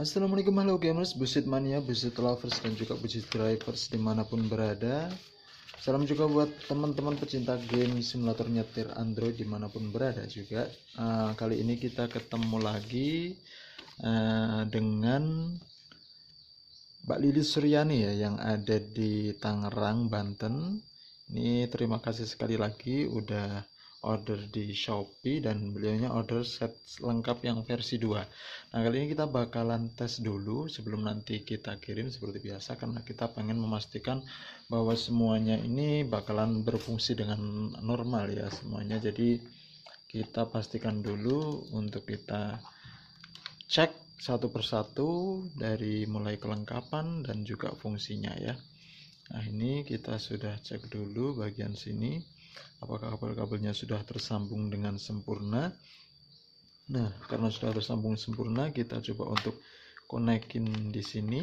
Assalamualaikum halo gamers, busit mania, busit lovers dan juga busit drivers di mana pun berada. Salam juga buat teman-teman pecinta game simulator nyetir Android di mana pun berada juga. Uh, Kali ini kita ketemu lagi uh, dengan Mbak Lili Suryani ya yang ada di Tangerang, Banten. Ini terima kasih sekali lagi udah order di Shopee dan beliaunya order set lengkap yang versi 2 nah kali ini kita bakalan tes dulu sebelum nanti kita kirim seperti biasa karena kita pengen memastikan bahwa semuanya ini bakalan berfungsi dengan normal ya semuanya. Jadi kita pastikan dulu untuk kita cek satu persatu dari mulai kelengkapan dan juga fungsinya ya. Nah ini kita sudah cek dulu bagian sini apakah kabel-kabelnya sudah tersambung dengan sempurna? Nah karena sudah tersambung sempurna kita coba untuk konekin di sini.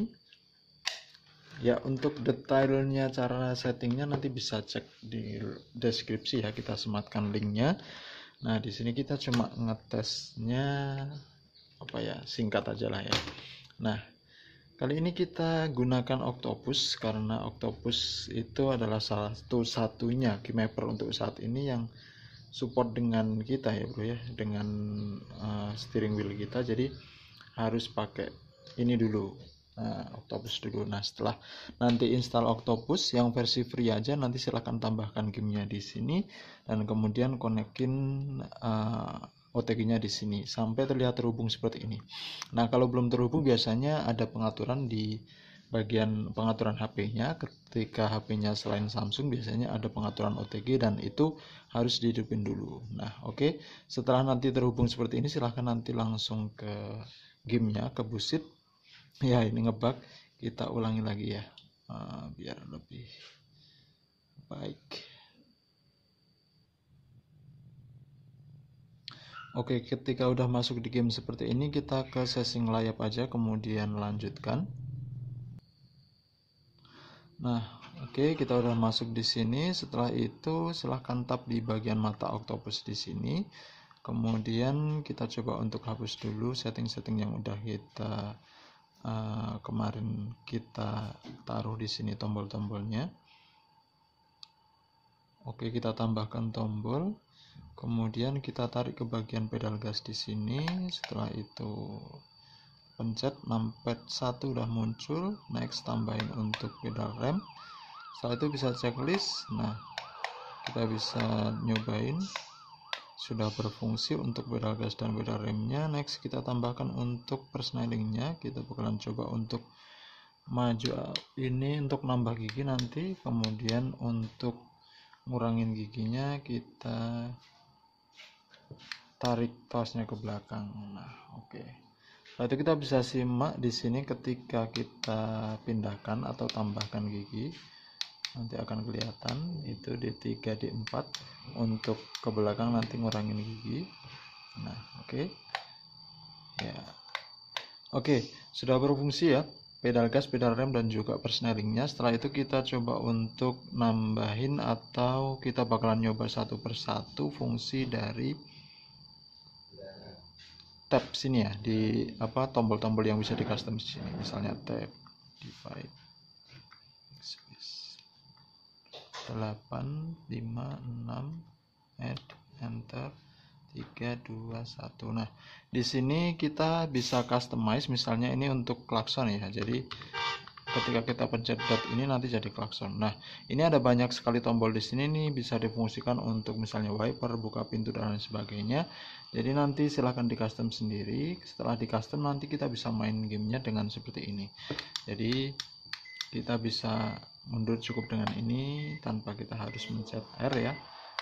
Ya untuk detailnya cara settingnya nanti bisa cek di deskripsi ya kita sematkan linknya. Nah di sini kita cuma ngetesnya apa ya singkat aja lah ya. Nah Kali ini kita gunakan Octopus karena Octopus itu adalah salah satu satunya keymapper untuk saat ini yang support dengan kita ya bro ya. Dengan uh, steering wheel kita. Jadi harus pakai ini dulu uh, Octopus dulu. Nah setelah nanti install Octopus yang versi free aja nanti silahkan tambahkan gamenya di sini. Dan kemudian konekin uh, OTG-nya di sini sampai terlihat terhubung seperti ini. Nah, kalau belum terhubung biasanya ada pengaturan di bagian pengaturan HP-nya ketika HP-nya selain Samsung biasanya ada pengaturan OTG dan itu harus dihidupin dulu. Nah, oke. Okay. Setelah nanti terhubung seperti ini silahkan nanti langsung ke gamenya, ke busit. Ya, ini ngebug. Kita ulangi lagi ya. Uh, biar lebih baik. Oke, ketika udah masuk di game seperti ini, kita ke setting layap aja, kemudian lanjutkan. Nah, oke, kita udah masuk di sini. Setelah itu, silahkan tap di bagian mata octopus di sini. Kemudian kita coba untuk hapus dulu setting-setting yang udah kita uh, kemarin kita taruh di sini tombol-tombolnya. Oke, kita tambahkan tombol kemudian kita tarik ke bagian pedal gas di sini. Setelah itu pencet numpad 1 udah muncul. Next tambahin untuk pedal rem. Setelah itu bisa checklist. Nah kita bisa nyobain. Sudah berfungsi untuk pedal gas dan pedal remnya. Next kita tambahkan untuk persnelingnya kita bakalan coba untuk maju ini untuk nambah gigi nanti. Kemudian untuk ngurangin giginya kita tarik tasnya ke belakang. Nah oke. Okay. Lalu kita bisa simak di sini ketika kita pindahkan atau tambahkan gigi nanti akan kelihatan itu di 3 di 4 untuk ke belakang nanti ngurangin gigi. Nah oke. Okay. ya. Oke okay, sudah berfungsi ya pedal gas pedal rem dan juga persnelingnya setelah itu kita coba untuk nambahin atau kita bakalan nyoba satu persatu fungsi dari tab sini ya di apa tombol-tombol yang bisa di custom sini. Misalnya tab divide space. 8 5 6 add enter 3 2 1 nah di sini kita bisa customize misalnya ini untuk klakson ya jadi ketika kita pencet dot ini nanti jadi klakson. Nah, ini ada banyak sekali tombol di sini nih bisa difungsikan untuk misalnya wiper, buka pintu dan lain sebagainya. Jadi nanti silahkan di custom sendiri. Setelah di custom nanti kita bisa main gamenya dengan seperti ini. Jadi kita bisa mundur cukup dengan ini tanpa kita harus mencet R ya.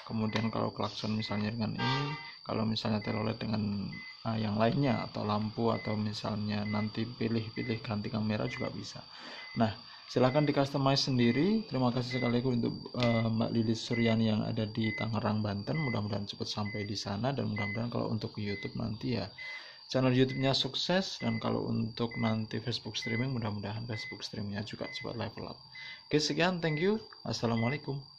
Kemudian kalau klakson misalnya dengan ini, kalau misalnya telolet dengan uh, yang lainnya atau lampu atau misalnya nanti pilih-pilih ganti kamera juga bisa. Nah silahkan di customize sendiri. Terima kasih sekali untuk uh, Mbak Lilis Suryani yang ada di Tangerang Banten. Mudah-mudahan cepat sampai di sana dan mudah-mudahan kalau untuk YouTube nanti ya channel YouTube-nya sukses. Dan kalau untuk nanti Facebook streaming mudah-mudahan Facebook streamingnya juga cepat level up. Oke sekian. Thank you. Assalamualaikum